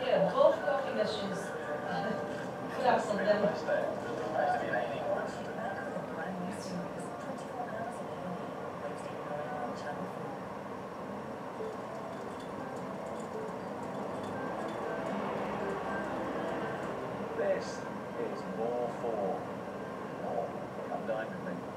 Yeah, both coffee machines collapse on them. This is more for more. Come dine with me.